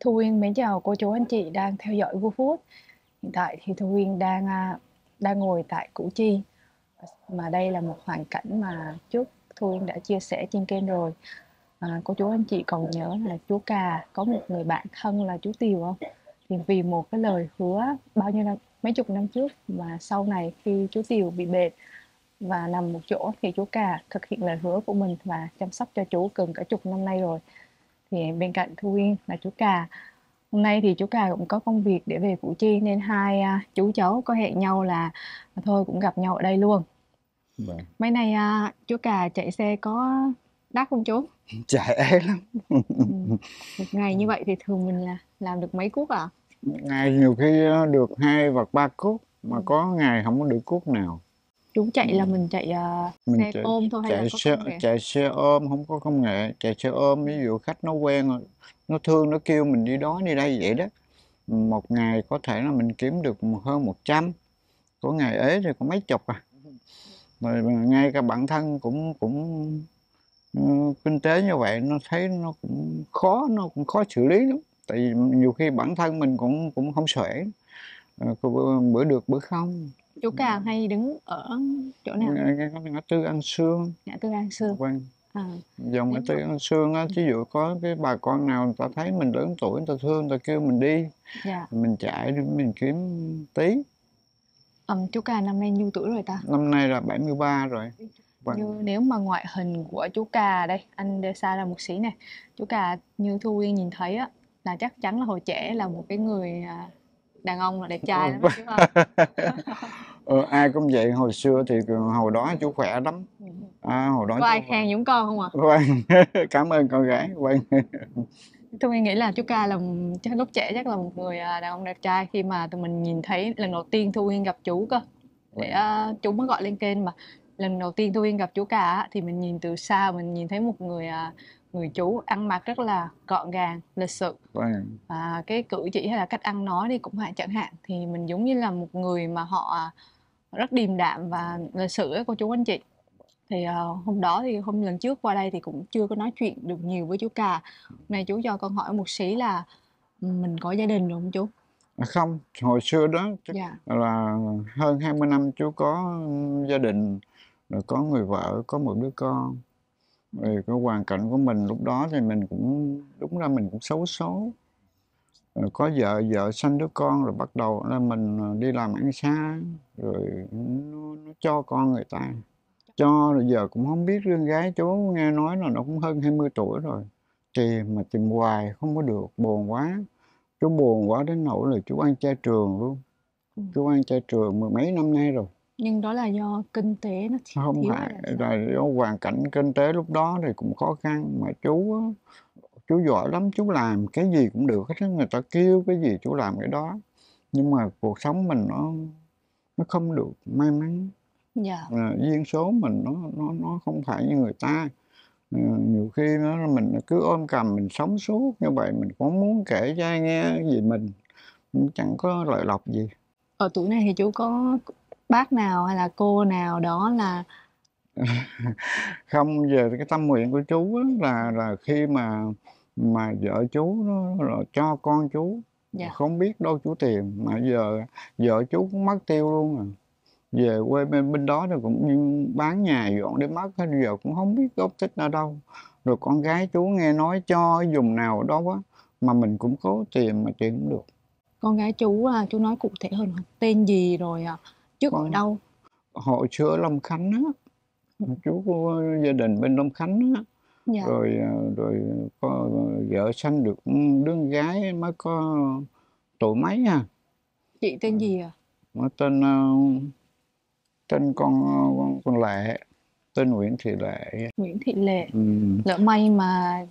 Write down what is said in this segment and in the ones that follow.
Thu Uyên mến chào cô chú anh chị đang theo dõi GoFood. Hiện tại thì Thu Uyên đang à, đang ngồi tại Củ Chi mà đây là một hoàn cảnh mà trước Thu Uyên đã chia sẻ trên kênh rồi. À, cô chú anh chị còn nhớ là chú Cà có một người bạn thân là chú Tiều không? Thì vì một cái lời hứa bao nhiêu năm mấy chục năm trước mà sau này khi chú Tiều bị bệnh và nằm một chỗ thì chú Cà thực hiện lời hứa của mình và chăm sóc cho chú gần cả chục năm nay rồi thì bên cạnh Thu Uyên là chú Cà hôm nay thì chú Cà cũng có công việc để về Củ Chi nên hai uh, chú cháu có hẹn nhau là thôi cũng gặp nhau ở đây luôn vâng. mấy nay uh, chú Cà chạy xe có đắt không chú chạy ế lắm ừ. một ngày như vậy thì thường mình là làm được mấy cuốc ạ à? ngày nhiều khi được hai hoặc ba cuốc mà ừ. có ngày không có được cuốc nào chú chạy là mình chạy uh, mình xe chạy, ôm thôi hay chạy là có xe, công nghệ? chạy xe ôm không có công nghệ. Chạy xe ôm ví dụ khách nó quen rồi nó thương nó kêu mình đi đó đi đây vậy đó. Một ngày có thể là mình kiếm được hơn 100 có ngày ế thì có mấy chục à. Rồi ngay cả bản thân cũng cũng uh, kinh tế như vậy nó thấy nó cũng khó nó cũng khó xử lý lắm. Tại vì nhiều khi bản thân mình cũng cũng không xuể. Uh, bữa được bữa không chú Cào hay đứng ở chỗ nào? Ngã, ngã tư An Sương. Ngã tư An Sương. Vâng. À. dòng ngã tư An Sương á ví dụ có cái bà con nào người ta thấy mình lớn tuổi người ta thương người ta kêu mình đi dạ. mình chạy đi mình kiếm tí. Um, chú Cà năm nay nhiêu tuổi rồi ta? Năm nay là 73 rồi. Vâng. như nếu mà ngoại hình của chú Cà đây anh Đê Sa là một sĩ này chú Cà như Thu Uyên nhìn thấy á là chắc chắn là hồi trẻ là một cái người à, đàn ông là đẹp trai lắm đúng không? ờ, ai cũng vậy hồi xưa thì hồi đó chú khỏe lắm. À, hồi đó có ai khen những con không ạ? À? vâng cảm ơn con gái vâng tôi nghĩ là chú ca là chắc lúc trẻ chắc là một người à, đàn ông đẹp trai. Khi mà tụi mình nhìn thấy lần đầu tiên thu uyên gặp chú cơ để uh, chú mới gọi lên kênh mà. Lần đầu tiên thu uyên gặp chú ca thì mình nhìn từ xa mình nhìn thấy một người uh, người chú ăn mặc rất là gọn gàng lịch sự. Và cái cử chỉ hay là cách ăn nói đi cũng vậy chẳng hạn. Thì mình giống như là một người mà họ rất điềm đạm và lịch sự ấy cô chú anh chị. Thì uh, hôm đó thì hôm lần trước qua đây thì cũng chưa có nói chuyện được nhiều với chú cà. Hôm nay chú cho con hỏi một xí là mình có gia đình rồi không chú? À, không hồi xưa đó dạ. là hơn 20 năm chú có gia đình rồi có người vợ có một đứa con. Vì cái hoàn cảnh của mình lúc đó thì mình cũng đúng ra mình cũng xấu số rồi có vợ vợ sanh đứa con rồi bắt đầu là mình ờ, đi làm ăn xa rồi nó, nó cho con người ta. Cho rồi giờ cũng không biết riêng gái chú nghe nói là nó cũng hơn 20 tuổi rồi. Tìm mà tìm hoài không có được buồn quá. Chú buồn quá đến nỗi là chú ăn chay trường luôn. Ừ. chú ăn chay trường mười mấy năm nay rồi. Nhưng đó là do kinh tế nó thiếu không phải là do hoàn cảnh kinh tế lúc đó thì cũng khó khăn. Mà chú chú giỏi lắm chú làm cái gì cũng được hết người ta kêu cái gì chú làm cái đó. Nhưng mà cuộc sống mình nó nó không được may mắn. Dạ. à, duyên số mình nó nó nó không phải như người ta. À, nhiều khi nó mình cứ ôm cầm mình sống suốt như vậy mình cũng muốn kể cho ai nghe gì mình chẳng có lợi lộc gì. Ở tuổi này thì chú có bác nào hay là cô nào đó là không giờ cái tâm nguyện của chú là là khi mà mà vợ chú nó là cho con chú. Dạ. không biết đâu chú tìm mà giờ vợ chú cũng mất tiêu luôn à. Về quê bên bên đó thì cũng bán nhà dọn để mất hết giờ cũng không biết gốc tích ở đâu. Rồi con gái chú nghe nói cho dùng nào đó quá mà mình cũng cố tìm mà tìm không được. Con gái chú à, chú nói cụ thể hơn tên gì rồi à, trước ở đâu? Hội chữa Long Khánh á. Chú của gia đình bên Long Khánh á dạ. rồi à, rồi có vợ sanh được đứa gái mới có tuổi mấy à chị tên gì à nó tên tên con con, con lệ tên Nguyễn Thị Lệ. Nguyễn Thị Lệ. Ừ. lỡ may mà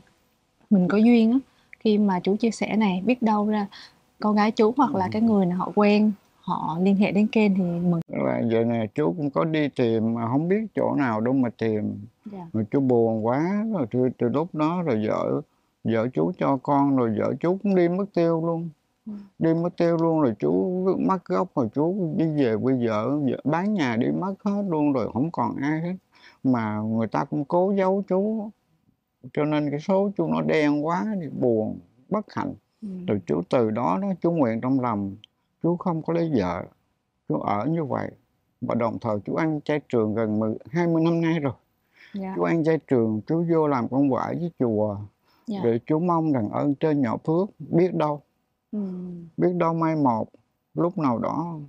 mình có duyên á khi mà chú chia sẻ này biết đâu ra con gái chú hoặc là cái người nào họ quen họ liên hệ đến kênh thì mừng. Là giờ này chú cũng có đi tìm mà không biết chỗ nào đâu mà tìm. Dạ. rồi chú buồn quá rồi từ, từ lúc đó rồi vợ vợ chú cho con rồi vợ chú cũng đi mất tiêu luôn. Ừ. đi mất tiêu luôn rồi chú mất gốc rồi chú đi về bây giờ bán nhà đi mất hết luôn rồi không còn ai hết. Mà người ta cũng cố giấu chú. Cho nên cái số chú nó đen quá thì buồn bất hạnh. Ừ. rồi chú từ đó đó chú nguyện trong lòng chú không có lấy vợ. Chú ở như vậy. Và đồng thời chú ăn chay trường gần 10, 20 năm nay rồi. Dạ. chú ăn chay trường chú vô làm con quải với chùa. Dạ. để chú mong rằng ơn trên nhỏ phước biết đâu. Ừ. biết đâu mai một lúc nào đó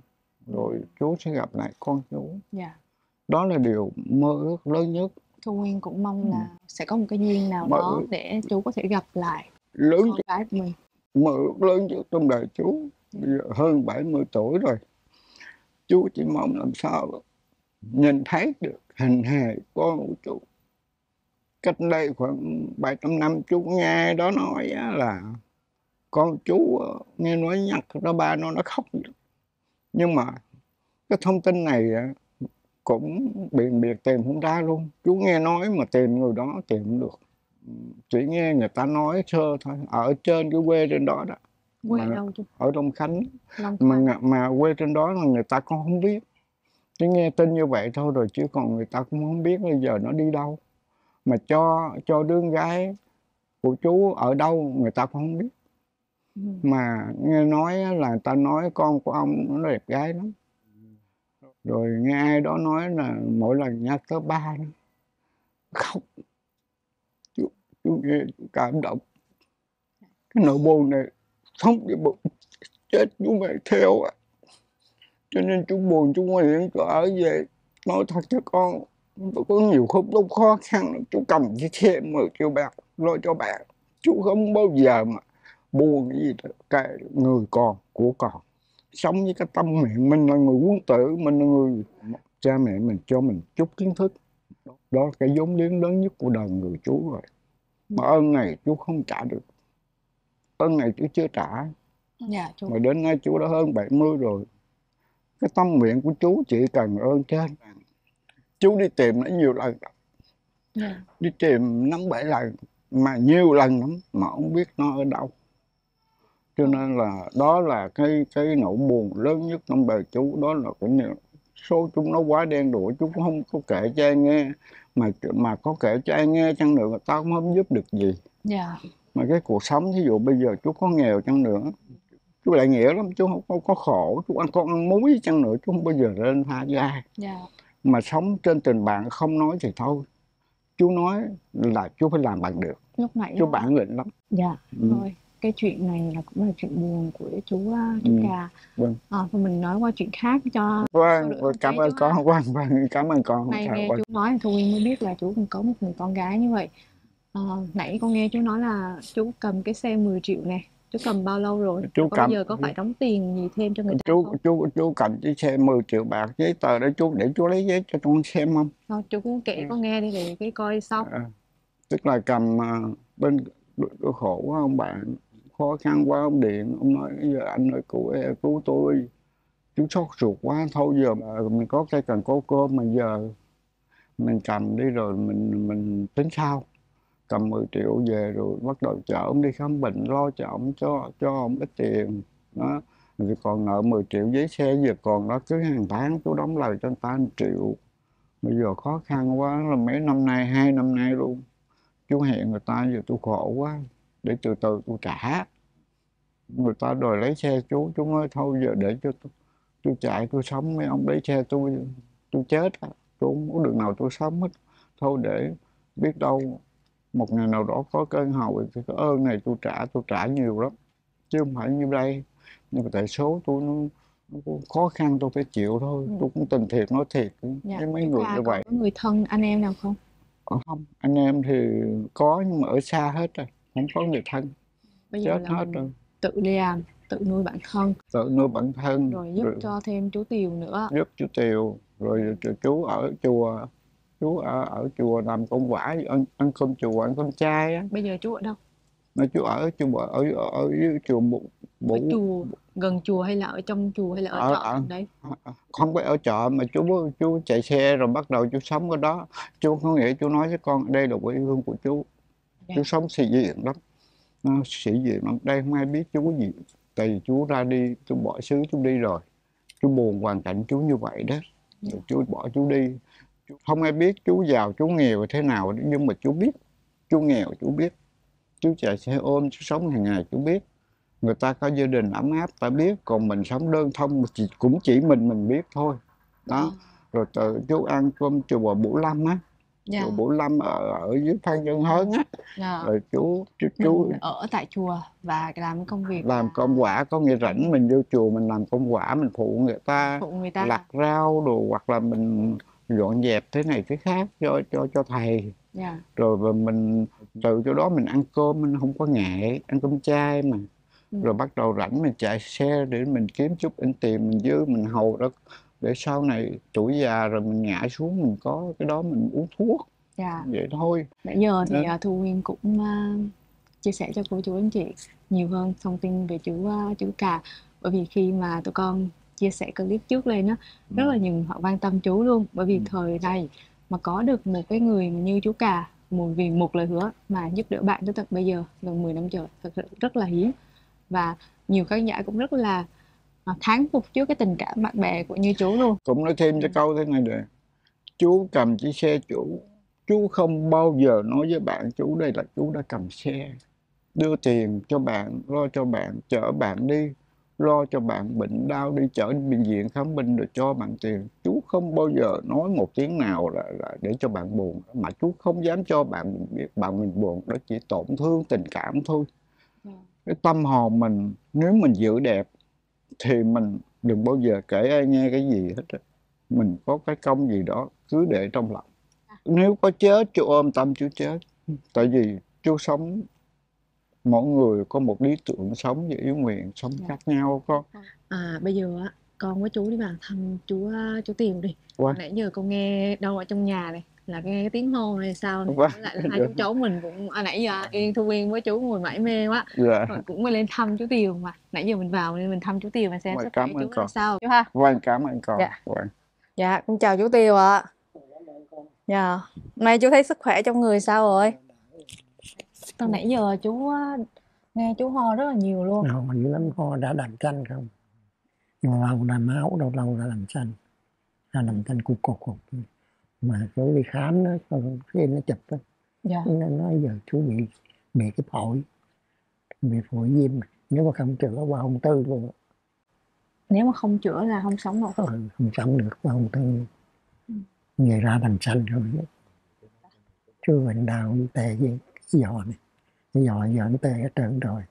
rồi chú sẽ gặp lại con chú dạ. đó là điều mơ ước lớn nhất. Thu Nguyên cũng mong ừ. là sẽ có một cái duyên nào mơ đó để chú có thể gặp lại lớn con gái của mình. Mơ ước lớn nhất trong đời chú hơn 70 tuổi rồi. Chú chỉ mong làm sao nhìn thấy được hình hài con của chú cách đây khoảng 700 năm, chú nghe đó nói là con chú ờ, nghe nói nhắc nó ba nó nó khóc nhưng mà cái thông tin này cũng bị biệt tìm không ra luôn. Chú nghe nói mà tìm người đó tìm được. Chỉ nghe người ta nói sơ thôi, ở trên cái quê trên đó đó quê mà, đâu chú ở Long Khánh. Mà mà quê trên đó là người ta cũng không biết. Chỉ nghe tin như vậy thôi rồi chứ còn người ta cũng không biết bây giờ nó đi đâu. Mà cho cho đứa gái của chú ở đâu người ta cũng không biết. Ừ. mà nghe nói là người ta nói con của ông nó đẹp gái lắm. Rồi nghe ai đó nói là mỗi lần nhắc tới ba nó khóc. Chú, chú cảm động. Cái nỗi buồn này sống bị bực. Chết chú mày theo à cho nên chú buồn, chú nguyện chú ở về, nói thật cho con, tôi có nhiều khúc lúc khó khăn chú cầm chiếc xe 10 triệu bạc, lo cho bạn chú không bao giờ mà buồn cái gì đó. cái người còn của còn sống với cái tâm miệng mình là người quân tử, mình là người cha mẹ mình cho mình chút kiến thức. Đó là cái vốn liếng lớn nhất của đời người chú rồi. Mà ơn này chú không trả được ơn này chú chưa trả dạ, chú. mà đến nay chú đã hơn 70 rồi cái tâm nguyện của chú chỉ cần ơn trên chú đi tìm nó nhiều lần. Dạ. đi tìm năm bảy lần mà nhiều lần lắm mà không biết nó ở đâu cho nên là đó là cái cái nỗi buồn lớn nhất trong đời chú đó là cũng như số chúng nó quá đen đủi chú cũng không có kể cho ai nghe mà mà có kể cho ai nghe chăng nữa người ta cũng không giúp được gì yeah. Mà cái cuộc sống ví dụ bây giờ chú có nghèo chăng nữa chú lại nghĩa lắm chú không có, có khổ chú ăn con ăn muối chăng nữa chú không bao giờ lên tha với ai yeah. Dạ. mà sống trên tình bạn không nói thì thôi chú nói là chú phải làm bằng được lúc nãy chú bản lĩnh lắm dạ ừ. thôi cái chuyện này là cũng là chuyện buồn của chú chú ừ. vâng. à, và mình nói qua chuyện khác cho vâng, vâng cảm ơn con vâng vâng cảm ơn con nay nghe chú nói thì thu nguyên mới biết là chú cũng có một người con gái như vậy à, nãy con nghe chú nói là chú cầm cái xe 10 triệu này chú cầm bao lâu rồi? Chú cầm bây giờ có phải đóng tiền gì thêm cho người ta chú không? chú chú cầm cái xe 10 triệu bạc giấy tờ để chú để chú lấy giấy cho con xem không? Thôi, chú cũng kể ừ. con nghe đi để cái coi xong à, tức là cầm uh, bên đôi khổ quá ông bạn khó khăn quá ông điện ông nói giờ anh ơi cứu cứu tôi. Chú sốt ruột quá thôi giờ mà mình có cái cần có cơm mà giờ mình cầm đi rồi mình mình tính sao cầm 10 triệu về rồi bắt đầu chở ông đi khám bệnh lo cho ông cho cho ông ít tiền. Đó. Rồi còn nợ 10 triệu giấy xe giờ còn đó cứ hàng tháng chú đóng lời cho người ta 1 triệu. Bây giờ khó khăn quá là mấy năm nay hai năm nay luôn. Chú hẹn người ta giờ tôi khổ quá để từ từ tôi trả. Người ta đòi lấy xe chú chú nói thôi giờ để cho tôi, tôi chạy tôi sống. Mấy ông lấy xe tôi tôi chết tôi không có đường nào tôi sống hết. Thôi để biết đâu một ngày nào đó có cơn hậu thì cái ơn này tôi trả tôi trả nhiều lắm. Chứ không phải như đây. Nhưng mà tại số tôi nó, nó khó khăn tôi phải chịu thôi. Ừ. tôi cũng tình thiệt nói thiệt. Dạ. với mấy người như vậy. có người thân anh em nào không? Ờ, không. Anh em thì có nhưng mà ở xa hết rồi. Không có người thân. Bây chết hết rồi. tự làm tự nuôi bản thân. Tự nuôi bản thân. Rồi giúp rồi, cho thêm chú tiều nữa. Giúp chú tiều. Rồi chú ở chùa chú ở ở chùa làm công quả ăn ăn cơm chùa ăn cơm chay á. Bây giờ chú ở đâu? Nó chú ở chùa ở ở, ở dưới chùa bộ, bộ ở chùa gần chùa hay là ở trong chùa hay là ở, ở chợ ở, đấy. không phải ở chợ mà chú chú chạy xe rồi bắt đầu chú sống ở đó. Chú không nghĩa chú nói với con đây là quê hương của chú. Yeah. chú sống sĩ diện lắm. Nó sĩ diện lắm. Đây không ai biết chú gì tại vì chú ra đi chú bỏ xứ chú đi rồi. Chú buồn hoàn cảnh chú như vậy đó. Rồi chú bỏ chú đi không ai biết chú giàu chú nghèo thế nào nhưng mà chú biết chú nghèo chú biết chú chạy xe ôm chú sống hàng ngày chú biết người ta có gia đình ấm áp ta biết còn mình sống đơn thông chỉ, cũng chỉ mình mình biết thôi đó à. rồi từ chú ăn cơm chùa Bủ Lâm á dạ. chùa Bủ Lâm ở ở dưới Phan Dân Hớn á dạ. rồi chú chú, chú ở tại chùa và làm công việc làm là... công quả có nghĩa rảnh mình vô chùa mình làm công quả mình phụ người ta, phụ người ta. lặt rau đồ hoặc là mình dọn dẹp thế này thế khác cho cho cho thầy yeah. Dạ. rồi và mình từ chỗ đó mình ăn cơm mình không có ngại ăn cơm chay mà ừ. rồi bắt đầu rảnh mình chạy xe để mình kiếm chút in tiền mình dư mình hầu đó để sau này tuổi già rồi mình ngã xuống mình có cái đó mình uống thuốc dạ. vậy thôi nãy giờ thì Nên... thu nguyên cũng uh, chia sẻ cho cô chú anh chị nhiều hơn thông tin về chú uh, chú cà bởi vì khi mà tụi con chia sẻ clip trước lên á rất là nhiều họ quan tâm chú luôn. Bởi vì ừ. thời này mà có được một cái người như chú cà một vì một lời hứa mà giúp đỡ bạn tới tận bây giờ gần 10 năm trời thật sự rất là hiếm. Và nhiều khán giả cũng rất là à, thán phục trước cái tình cảm bạn bè của như chú luôn. Cũng nói thêm cho câu thế này này chú cầm chiếc xe chủ chú không bao giờ nói với bạn chú đây là chú đã cầm xe đưa tiền cho bạn lo cho bạn chở bạn đi lo cho bạn bệnh đau đi chở đi bệnh viện khám bệnh rồi cho bạn tiền. Chú không bao giờ nói một tiếng nào là, là để cho bạn buồn mà chú không dám cho bạn biết bạn mình buồn. Đó chỉ tổn thương tình cảm thôi. Ừ. cái tâm hồn mình nếu mình giữ đẹp thì mình đừng bao giờ kể ai nghe cái gì hết mình có cái công gì đó cứ để trong lòng. À. nếu có chết chú ôm tâm chú chết. Tại vì chú sống mỗi người có một lý tưởng sống và yêu nguyện sống dạ. khác nhau con à bây giờ á con với chú đi vào thăm chú chú tiền đi What? nãy giờ con nghe đâu ở trong nhà này là nghe cái tiếng hô hay sao này. What? lại là hai chú cháu mình cũng à, nãy giờ yên thu viên với chú ngồi mãi mê quá dạ. cũng mới lên thăm chú tiều mà nãy giờ mình vào nên mình thăm chú tiều mà xem sức khỏe chú con. sao chú ha vâng cảm ơn con dạ. Vâng. dạ con chào chú tiều ạ dạ nay chú thấy sức khỏe trong người sao rồi từ nãy giờ chú nghe chú ho rất là nhiều luôn. Ho dữ lắm ho đã làm canh không? Nhưng mà lâu là máu đâu lâu đã làm xanh ra làm canh cục cục cục. Mà chú đi khám nó khi nó chụp á. Dạ. nó nói giờ chú bị bị cái phổi. Bị phổi viêm. Nếu mà không chữa qua ung tư luôn nếu mà không chữa là không sống được ừ, không sống được qua ung tư. Ừ. người ra thành xanh rồi chú bệnh đau tè với cái giò này giò giờ nó tê hết trơn rồi.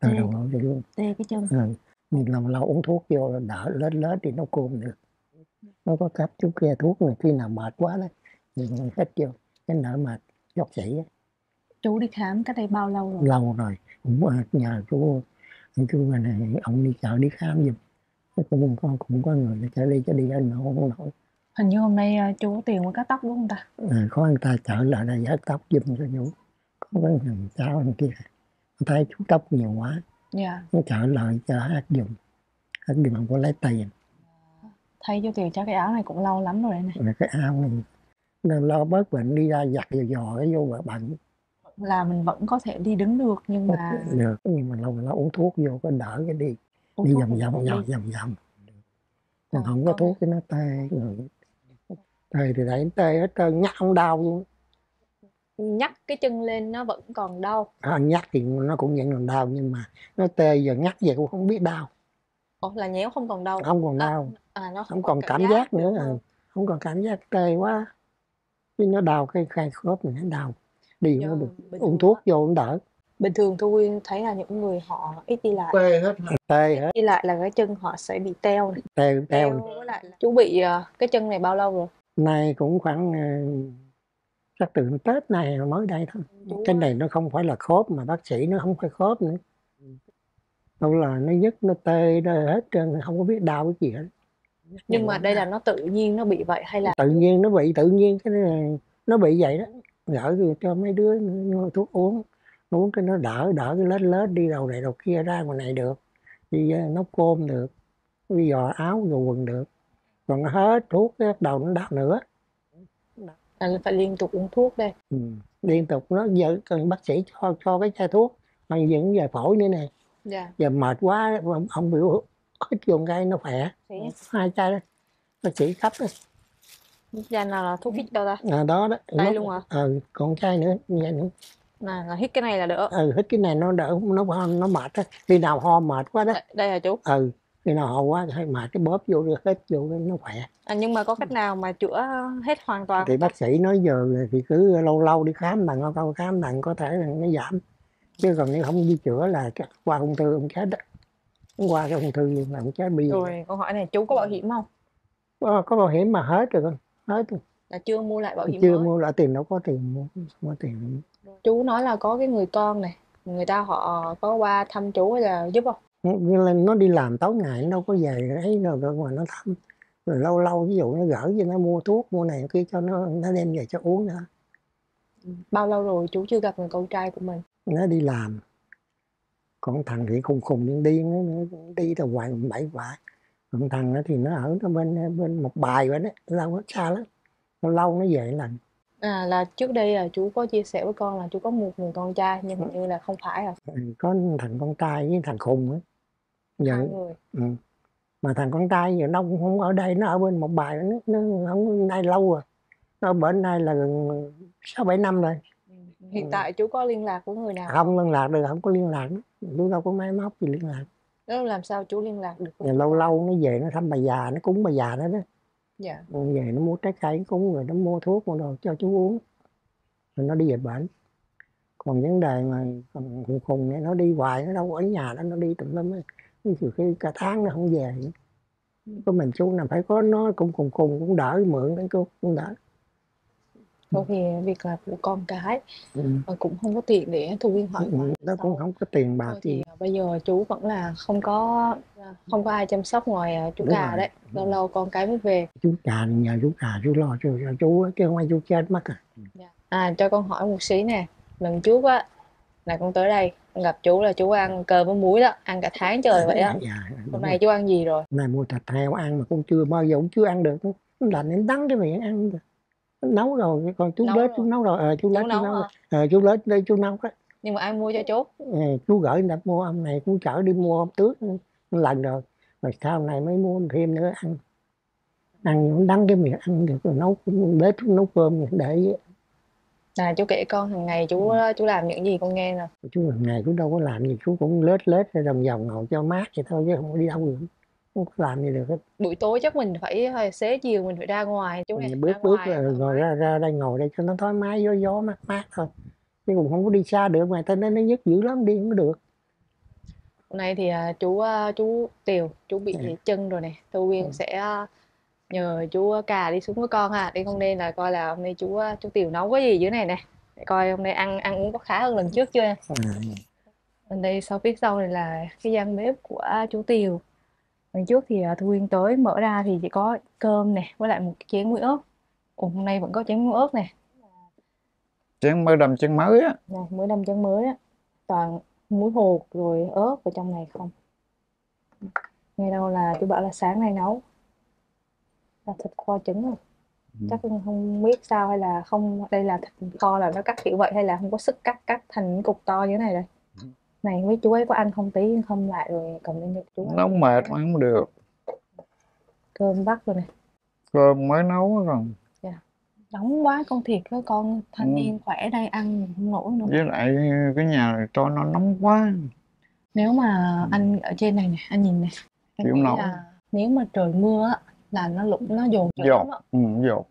Từ đầu ngón tay luôn. Tê cái chân. Ừ. mình lâu lâu uống thuốc vô đỡ lết lết thì nó côn được. Nó có cấp chút kia thuốc này khi nào mệt quá đấy mình hết vô cái nợ mệt dọc chảy chú đi khám cách đây bao lâu rồi? Lâu rồi cũng nhờ chú chú này ông đi chợ đi khám giùm. Cũng có cũng có người chở đi cho đi anh không nổi. Hình như hôm nay chú có tiền mới cắt tóc đúng không ta? Ừ, có người ta chở lại đây giải tóc giùm cho chú có thằng cháu anh kia. Thấy chú tóc nhiều quá. Dạ. Nó trở lại cho hát dùng. Hát dùng không có lấy tiền. Thấy chú tiền chắc cái áo này cũng lâu lắm rồi này rồi cái áo này. Nên lo bớt bệnh đi ra giặt dò dò cái vô bệnh. Là mình vẫn có thể đi đứng được nhưng mà được. Nhưng mà lâu lâu uống thuốc vô có đỡ cái đi. Uống đi vòng vòng vòng vòng vòng. Còn không có thuốc cái nó tê. Rồi tê thì đẩy tê hết trơn nhắc không đau luôn nhắc cái chân lên nó vẫn còn đau. À, nhắc thì nó cũng vẫn còn đau nhưng mà nó tê giờ nhắc về cũng không biết đau. Ủa là nhéo không còn đau. Không còn à, đau. à, à, nó không, không còn cảm, cảm giác, giác nữa ừ. không còn cảm giác tê quá. Chứ nó đau cái khai khớp mình nó đau. Đi không được uống thuốc vô cũng đỡ. Bình thường thu quyên thấy là những người họ ít đi lại. Tê hết tê hết. Đi lại là cái chân họ sẽ bị teo này. teo teo, teo lại là... chú bị uh, cái chân này bao lâu rồi? Nay cũng khoảng chắc từ Tết này mới đây thôi. Đúng cái này nó không phải là khớp mà bác sĩ nó không phải khớp nữa. Đâu là nó nhức nó tê nó hết trơn không có biết đau cái gì hết. Nhưng mà đây là nó tự nhiên nó bị vậy hay là tự nhiên nó bị tự nhiên cái này, nó bị vậy đó. Gỡ cho mấy đứa thuốc uống uống cái nó đỡ đỡ cái lết lết đi đầu này đầu kia ra ngoài này được. Đi ờ, nấu cơm được bây giờ áo rồi quần được. Còn hết thuốc cái đầu nó đau nữa là phải liên tục uống thuốc đây ừ. liên tục nó giờ cần bác sĩ cho cho cái chai thuốc mà vẫn về phổi nữa nè dạ. giờ mệt quá không biểu hết dùng cái nó khỏe hai chai đó bác sĩ cấp đó chai nào là thuốc hít đâu ta à, đó đó đây luôn hả ờ còn chai nữa vậy nữa À, là hít cái này là đỡ. Ừ, hít cái này nó đỡ nó nó mệt á. Khi nào ho mệt quá đó. Đây, đây hả chú? Ừ, khi nào ho quá hay mệt cái bóp vô hết vô nó khỏe. À, nhưng mà có cách nào mà chữa hết hoàn toàn Thì bác sĩ nói giờ thì cứ lâu lâu đi khám bằng lâu lâu khám bằng có thể là nó giảm. Chứ còn nếu không đi chữa là qua ung thư ông chết đó. Qua cái ung thư là ông chết bây Rồi, câu hỏi này chú có bảo hiểm không? Có, có bảo hiểm mà hết rồi con, hết rồi. Là chưa mua lại bảo hiểm Chưa mới. mua lại tiền đâu có tiền mua, mua tiền chú nói là có cái người con này người ta họ có qua thăm chú là giúp không nó đi làm tối ngày nó đâu có về ấy rồi mà nó thăm. Rồi lâu lâu ví dụ nó gửi cho nó mua thuốc mua này kia cho nó nó đem về cho uống nữa. Bao lâu rồi? Chú chưa gặp người con trai của mình. Nó đi làm. Còn thằng thì khùng khùng điên điên nó đi từ hoài bảy quả còn thằng nó thì nó ở nó bên bên một bài vậy đó lâu xa lắm. Lâu lâu nó về lần. À, là trước đây là chú có chia sẻ với con là chú có một người con trai nhưng hình như là không phải à? có thằng con trai với thằng khùng á. Người. ừm. Mà thằng con trai giờ nó cũng hông ở đây, nó ở bên một bài nó nó hổng nay lâu rồi, nó ở bển đây là gần, sáu bảy năm rồi. Hiện Ừm. tại chú có liên lạc với người nào Hông liên lạc được, hổng có liên lạc, chú đâu có máy móc gì liên lạc. Đó làm sao chú liên lạc được Rồi lâu lâu nó về nó thăm bà già, nó cúng bà già đó đó. Dạ. về nó mua trái cây cúng rồi nó mua thuốc mua đồ cho chú uống rồi nó đi về bệnh còn vấn đề mà còn khùng khùng nó đi hoài nó đâu ở nhà đó nó đi tùm lum nhiều khi cả tháng nó không về có mình chú nào phải có nó cũng cùng cùng cũng đỡ mượn đấy cô cũng đỡ. Thôi thì việc là của con cái ừ. mà cũng không có tiền để thu viên hỏi ừ, nó cũng không có tiền bạc gì bây giờ chú vẫn là không có không có ai chăm sóc ngoài à, chú Đúng cà rồi. đấy. lâu lâu con cái mới về. Chú cà nhờ chú cà chú lo cho, cho chú chứ không ai chú chết mất à. Dạ. à cho con hỏi một xí nè. Lần trước á là con tới đây gặp chú là chú ăn cơm với muối đó ăn cả tháng trời vậy á. dạ, dạ, hôm nay chú ăn gì rồi? Hôm nay mua thịt heo ăn mà cũng chưa bao giờ cũng chưa ăn được. Nó lạnh đến đắng cái miệng ăn. Được nấu rồi còn chú nấu lết chú nấu rồi ờ chú lết chú nấu, nấu ờ chú lết đây chú nấu á nhưng mà ai mua cho chú? Ừ, chú gửi đặt mua ông này cũng chở đi mua hôm trước lần rồi. Rồi sau này mới mua thêm nữa ăn. Ăn đắng cái miệng ăn được rồi nấu bếp nấu cơm để À, chú kể con hàng ngày chú ừ. chú làm những gì con nghe nè. Chú hàng ngày chú đâu có làm gì, chú cũng lết lết ra đồng vòng ngồi cho mát vậy thôi chứ không có đi đâu được không có làm gì được hết buổi tối chắc mình phải phải xế chiều mình phải ra ngoài chú này bước bước là rồi ra ra đây ngồi đây cho nó thoải mái gió gió mát mát thôi chứ cũng không có đi xa được mà tên nó nó nhức dữ lắm đi không có được hôm nay thì uh, chú chú tiều chú bị ừ. chân rồi này tôi viên ừ. sẽ nhờ chú cà đi xuống với con ha đi không nên là coi là hôm nay chú chú tiều nấu cái gì dưới này nè. Để coi hôm nay ăn ăn uống có khá hơn lần trước chưa ừ. bên đây sau phía sau này là cái gian bếp của chú tiều. Lần trước thì à, Thu Nguyên tới mở ra thì chỉ có cơm nè với lại một chén muối ớt. Ồ, hôm nay vẫn có chén muối ớt nè. Chén mới đâm chén mới á. Nè mới đâm chén mới á. Toàn muối hột rồi ớt vào trong này không. Nghe đâu là chú bảo là sáng nay nấu là thịt kho trứng rồi. Ừ. chắc không biết sao hay là không đây là thịt kho là nó cắt kiểu vậy hay là không có sức cắt cắt thành cục to như thế này đây? Này mấy chú ấy có ăn không tí không lại rồi cầm lên cho chú nó mệt mà không được. Cơm bắt rồi này. Cơm mới nấu rồi dạ. nóng quá con thiệt đó con thanh ừ. niên khỏe đây ăn không nổi nữa. Với lại cái nhà cho nó nóng quá. Nếu mà ừ. anh ở trên này nè anh nhìn này chịu nổi. nếu mà trời mưa á là nó lụt nó dồn dột. ừ, dột.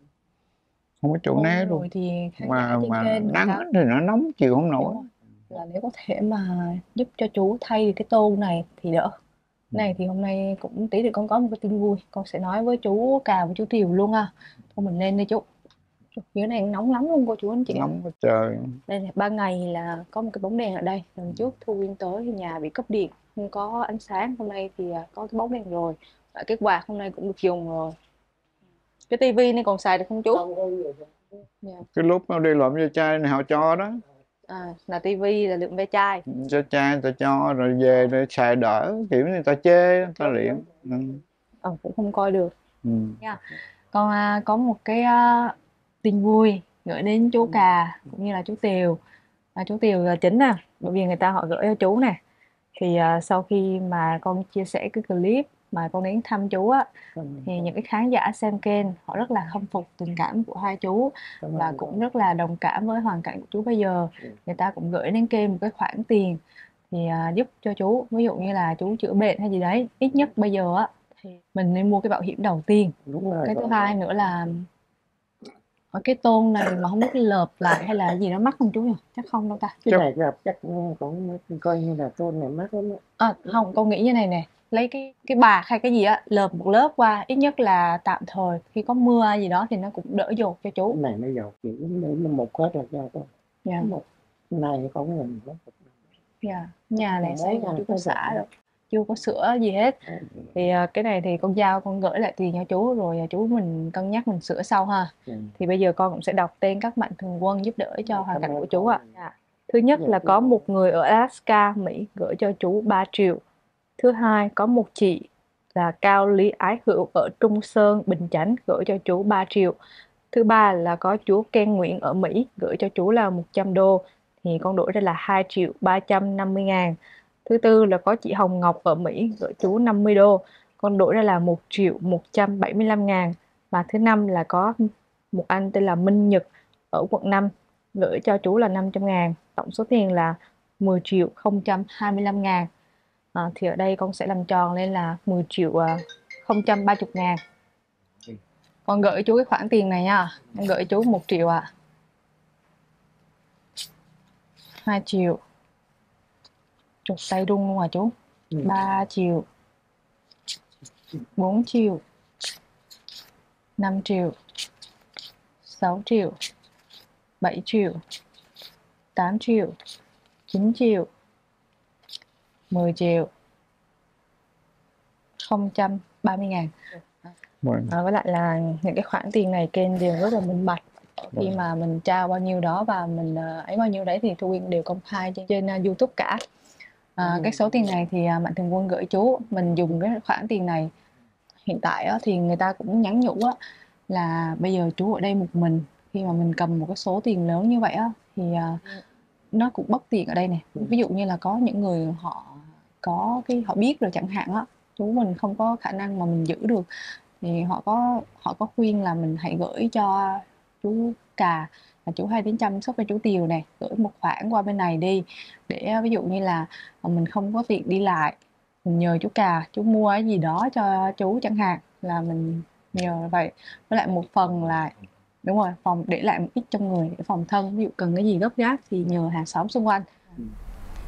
Không có chỗ né luôn. thì mà mà nắng thì nó nóng chịu không nổi. Là nếu có thể mà giúp cho chú thay cái tô này thì đỡ. Này thì hôm nay cũng tí thì con có một cái tin vui. Con sẽ nói với chú cà với chú tiều luôn à thôi mình lên đi chú. Dưới này nóng lắm luôn cô chú anh chị. Nóng quá trời. Đây là ba ngày là có một cái bóng đèn ở đây. Lần trước thu nguyên tới thì nhà bị cấp điện không có ánh sáng. Hôm nay thì à, có cái bóng đèn rồi và cái quạt hôm nay cũng được dùng rồi. Cái tivi này còn xài được không chú? Yeah. cái lúc nó đi lộn cho chai này họ cho đó. À, là tivi là lượng ve chai. Cho chai ta cho rồi về để xài đỡ kiểu như ta chê ta luyện ừ. ờ, cũng không coi được. Ừ. nha. Con à, có một cái à, tin vui gửi đến chú cà cũng như là chú tiều. À, chú tiều là chính nè bởi vì người ta họ gửi cho chú nè. Thì à, sau khi mà con chia sẻ cái clip mà con đến thăm chú á thì những cái khán giả xem kênh họ rất là khâm phục tình cảm của hai chú và cũng rất là đồng cảm với hoàn cảnh của chú bây giờ. Ừ. người ta cũng gửi đến kênh một cái khoản tiền thì uh, giúp cho chú. Ví dụ như là chú chữa bệnh hay gì đấy ít nhất bây giờ á thì mình nên mua cái bảo hiểm đầu tiên. Đúng rồi, cái thứ hai nữa là ở cái tôn này mà không biết lợp lại hay là gì nó mắc không chú nhỉ? Chắc không đâu ta. Cái này gặp chắc cũng coi như là tôn này mắc lắm à, không con nghĩ như này nè lấy cái cái bạc hay cái gì á lợp một lớp qua ít nhất là tạm thời. Khi có mưa gì đó thì nó cũng đỡ dột cho chú. Này nó dột chỉ một hết rồi cho con yeah. một này không mình dạ nhà này xây chú có xả rồi chưa có sữa gì hết. Ừ. thì uh, cái này thì con giao con gửi lại tiền cho chú rồi uh, chú mình cân nhắc mình sửa sau ha. Ừ. thì bây giờ con cũng sẽ đọc tên các mạnh thường quân giúp đỡ cho hoàn cảnh của chú ạ. À. thứ nhất là có một người ở Alaska Mỹ gửi cho chú 3 triệu thứ hai, có một chị là Cao Lý Ái Hữu ở Trung Sơn, Bình Chánh, gửi cho chú 3 triệu. Thứ ba là có chú Ken Nguyễn ở Mỹ, gửi cho chú là 100 đô, thì con đổi ra là 2 triệu 350 ngàn. Thứ tư là có chị Hồng Ngọc ở Mỹ, gửi chú 50 đô, con đổi ra là 1 triệu 175 ngàn. Và thứ năm là có một anh tên là Minh Nhật ở quận 5 gửi cho chú là 500 ngàn, tổng số tiền là 10 triệu 025 ngàn à, thì ở đây con sẽ làm tròn lên là 10 triệu uh, 030 ngàn. Con gửi chú cái khoản tiền này nha. Con gửi chú 1 triệu ạ. À. 2 triệu. Chục tay đung luôn à chú? Ừ. 3 triệu. 4 triệu. 5 triệu. 6 triệu. 7 triệu. 8 triệu. 9 triệu 10 triệu 030 ngàn vâng. à, với lại là những cái khoản tiền này kênh đều rất là minh bạch khi vâng. mà mình trao bao nhiêu đó và mình ờ, ấy bao nhiêu đấy thì thu quyên đều công khai trên, trên uh, youtube cả à, ừ. cái số tiền này thì uh, mạnh thường quân gửi chú mình dùng cái khoản tiền này hiện tại uh, thì người ta cũng nhắn nhủ uh, là bây giờ chú ở đây một mình khi mà mình cầm một cái số tiền lớn như vậy á thì uh, nó cũng bất tiện ở đây này ừ. ví dụ như là có những người họ có cái họ biết rồi chẳng hạn á, chú mình không có khả năng mà mình giữ được. Thì họ có họ có khuyên là mình hãy gửi cho chú cà, là chú hai đến chăm sóc cho chú tiều này gửi một khoản qua bên này đi. Để ờ, ví dụ như là ờ, mình không có việc đi lại, mình nhờ chú cà, chú mua cái gì đó cho chú chẳng hạn, là mình nhờ vậy. Với lại một phần là, đúng rồi, phòng, để lại một ít trong người để phòng thân. Ví dụ cần cái gì gấp gáp thì nhờ hàng xóm xung quanh. Ừ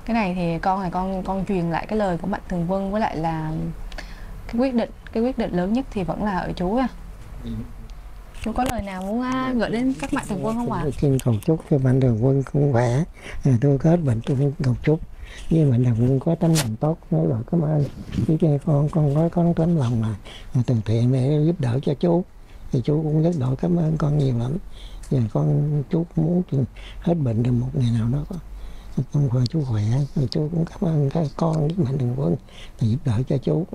cái này thì con này con con truyền lại cái lời của mạnh thường quân với lại là cái quyết định cái quyết định lớn nhất thì vẫn là ở chú à chú có lời nào muốn uh, gửi đến các mạnh thường quân không ạ? À? Xin cầu chúc cho mạnh thường quân cũng khỏe, à, tôi có hết bệnh tôi cũng cầu chúc. Nhưng mạnh thường quân có tấm lòng tốt nói lời cảm ơn. Chứ cho con con có có tấm lòng mà từ thiện để giúp đỡ cho chú. Thì chú cũng rất đội cảm ơn con nhiều lắm. Giờ con chú muốn hết bệnh được một ngày nào đó con khỏe chú khỏe chú cũng cảm ơn các con với mạnh thường quân giúp đỡ cho chú.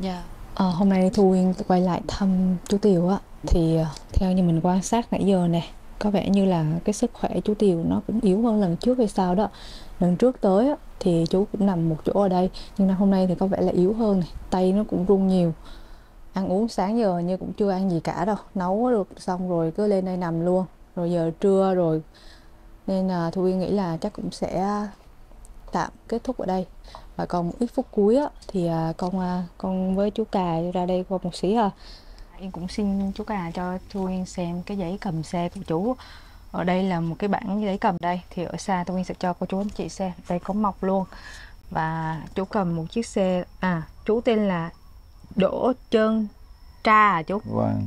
Dạ. Yeah. à, hôm nay thu nguyên quay lại thăm chú tiều á. Thì ờ, theo như mình quan sát nãy giờ nè có vẻ như là cái sức khỏe chú Tiều nó cũng yếu hơn lần trước hay sao đó. Lần trước tới á, thì chú cũng nằm một chỗ ở đây nhưng hôm nay thì có vẻ là yếu hơn này tay nó cũng run nhiều. Ăn uống sáng giờ như cũng chưa ăn gì cả đâu nấu được xong rồi cứ lên đây nằm luôn. Rồi giờ trưa rồi nên là thu nghĩ là chắc cũng sẽ tạm kết thúc ở đây. Và còn một ít phút cuối á, thì à, con à, con với chú cà ra đây qua một xí ha. Yên cũng xin chú Cà cho Thu Yên xem cái giấy cầm xe của chú. Ở đây là một cái bản giấy cầm đây Thì ở xa Thu Yên sẽ cho cô chú anh chị xem. Đây có mọc luôn. Và chú cầm một chiếc xe À chú tên là Đỗ Trơn Tra à chú? Vâng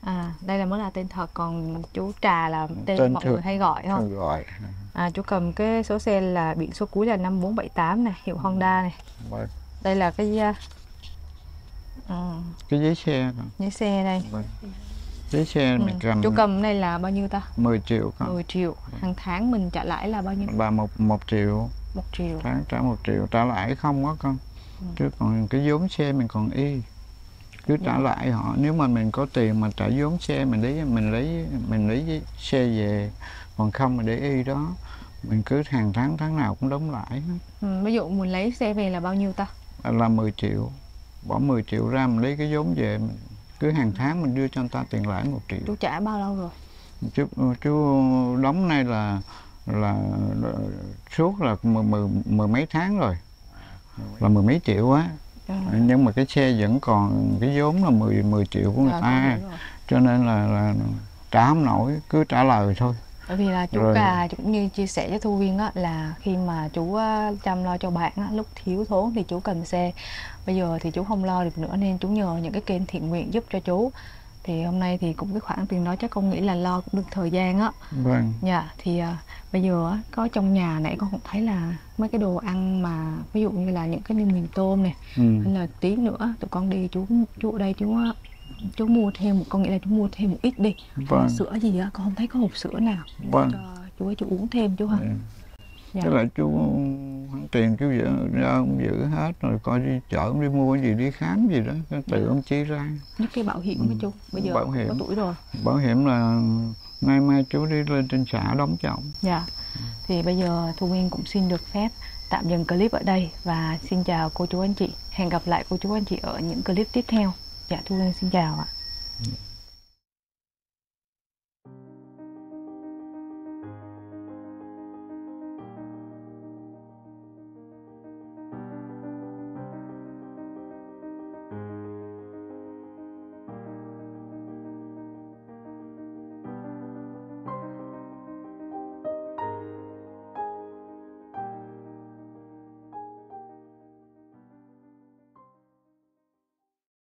À đây là mới là tên thật Còn chú Trà là tên, tên mọi người hay gọi không? gọi. À chú cầm cái số xe là biển số cuối là 5478 này Hiệu Honda này. Vâng. Đây là cái à. cái giấy xe giấy xe đây. Vâng. giấy xe ừ. mình cầm chỗ cầm này là bao nhiêu ta? 10 triệu không 10 triệu. Hàng tháng mình trả lãi là bao nhiêu? Ba một một triệu. Một triệu. Tháng trả một triệu trả lãi không á con ừ. chứ còn cái vốn xe mình còn y cứ trả dạ. lại họ. Nếu mà mình có tiền mà trả vốn xe mình lấy mình lấy mình lấy xe về. Còn không mà để y đó mình cứ hàng tháng tháng nào cũng đóng lãi ừ, ví dụ mình lấy xe về là bao nhiêu ta? Là 10 triệu. Bỏ 10 triệu ra mình lấy cái vốn về mình cứ hàng tháng mình đưa cho người ta tiền lãi một triệu. Chú trả bao lâu rồi? Chú chú đóng nay là là suốt là mười, mười, mười mấy tháng rồi. Là mười mấy triệu á à. nhưng mà cái xe vẫn còn cái vốn là 10 10 triệu của người à, ta. cho nên là, là trả không nổi cứ trả lời thôi. Bởi vì là chú cà cũng như chia sẻ với thu viên á là khi mà chú chăm lo cho bạn á lúc thiếu thốn thì chú cần xe. Bây giờ thì chú không lo được nữa nên chú nhờ những cái kênh thiện nguyện giúp cho chú thì hôm nay thì cũng cái khoản tiền đó chắc con nghĩ là lo cũng được thời gian á vâng dạ thì uh, bây giờ á, có trong nhà nãy con cũng thấy là mấy cái đồ ăn mà ví dụ như là những cái mì tôm này ừ. hay là tí nữa tụi con đi chú chú ở đây chú chú mua thêm một con nghĩ là chú mua thêm một ít đi vâng. sữa gì á con không thấy có hộp sữa nào vâng. cho chú ấy chú uống thêm chú ha ừ. dạ. tức là chú tiền chú giữ ra ông giữ hết rồi coi đi chợ ông đi mua cái gì đi khám gì đó tự dạ. ông chi ra. Nhất cái bảo hiểm ừ. chú? Bây giờ bảo hiểm. có tuổi rồi. Bảo hiểm là nay mai chú đi lên trên xã đóng ông dạ. Thì bây giờ thu nguyên cũng xin được phép tạm dừng clip ở đây và xin chào cô chú anh chị. Hẹn gặp lại cô chú anh chị ở những clip tiếp theo. Dạ thu nguyên xin chào ạ